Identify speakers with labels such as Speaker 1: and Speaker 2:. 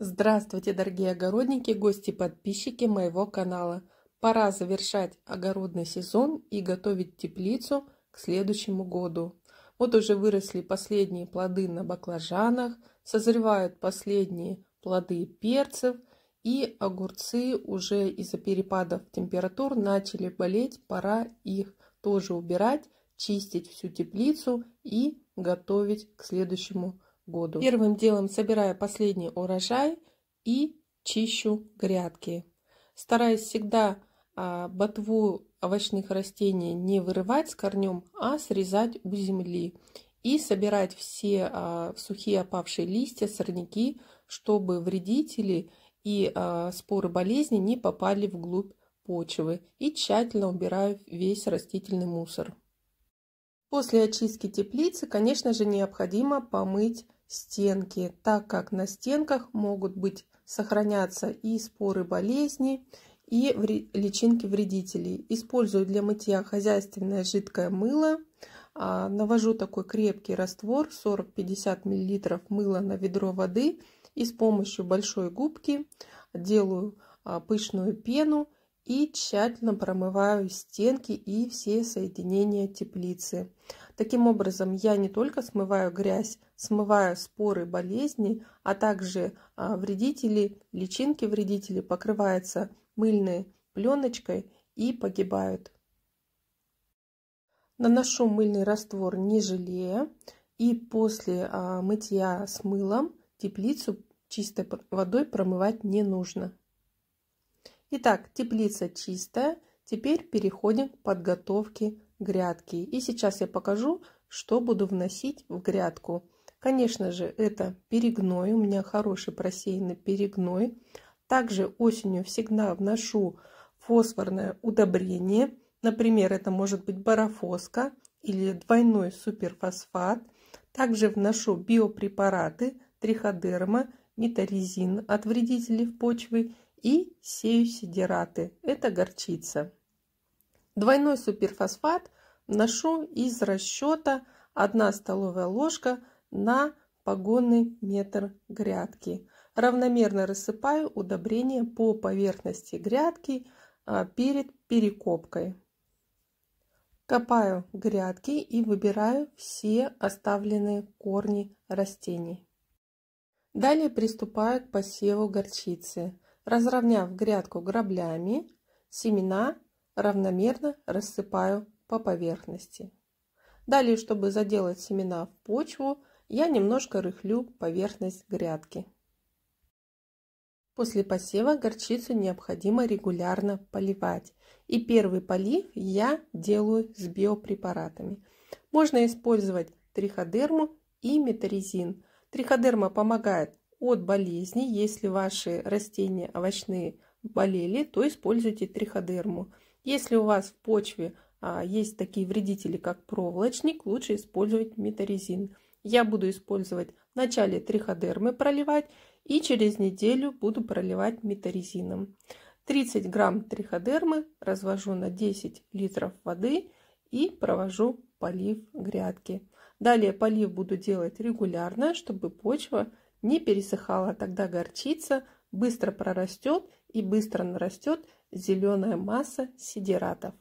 Speaker 1: Здравствуйте, дорогие огородники, гости, подписчики моего канала. Пора завершать огородный сезон и готовить теплицу к следующему году. Вот уже выросли последние плоды на баклажанах, созревают последние плоды перцев и огурцы уже из-за перепадов температур начали болеть. Пора их тоже убирать, чистить всю теплицу и готовить к следующему году году. Первым делом собираю последний урожай и чищу грядки. Стараюсь всегда а, ботву овощных растений не вырывать с корнем, а срезать у земли и собирать все а, сухие опавшие листья, сорняки, чтобы вредители и а, споры болезни не попали вглубь почвы и тщательно убираю весь растительный мусор. После очистки теплицы, конечно же, необходимо помыть стенки, так как на стенках могут быть сохраняться и споры болезни, и личинки вредителей. Использую для мытья хозяйственное жидкое мыло. А, навожу такой крепкий раствор 40-50 мл мыла на ведро воды и с помощью большой губки делаю а, пышную пену и тщательно промываю стенки и все соединения теплицы. Таким образом, я не только смываю грязь, смываю споры болезни, а также а, вредители, личинки вредителей покрываются мыльной пленочкой и погибают. Наношу мыльный раствор не жалея и после а, мытья с мылом теплицу чистой водой промывать не нужно. Итак, теплица чистая. Теперь переходим к подготовке грядки. И сейчас я покажу, что буду вносить в грядку. Конечно же, это перегной. У меня хороший просеянный перегной. Также осенью всегда вношу фосфорное удобрение. Например, это может быть барафоска или двойной суперфосфат. Также вношу биопрепараты триходерма, метаризин от вредителей в почве и сеюсидираты. Это горчица. Двойной суперфосфат вношу из расчета 1 столовая ложка на погонный метр грядки. Равномерно рассыпаю удобрение по поверхности грядки а, перед перекопкой. Копаю грядки и выбираю все оставленные корни растений. Далее приступаю к посеву горчицы. Разровняв грядку граблями, семена равномерно рассыпаю по поверхности. Далее, чтобы заделать семена в почву, я немножко рыхлю поверхность грядки. После посева горчицу необходимо регулярно поливать. И первый полив я делаю с биопрепаратами. Можно использовать триходерму и метаризин. Триходерма помогает от болезней. Если ваши растения овощные болели, то используйте триходерму. Если у вас в почве а, есть такие вредители, как проволочник, лучше использовать метарезин. Я буду использовать в начале триходермы проливать и через неделю буду проливать метарезином. 30 грамм триходермы развожу на 10 литров воды и провожу полив грядки. Далее полив буду делать регулярно, чтобы почва не пересыхала. Тогда горчица быстро прорастет и быстро нарастет зеленая масса сидератов.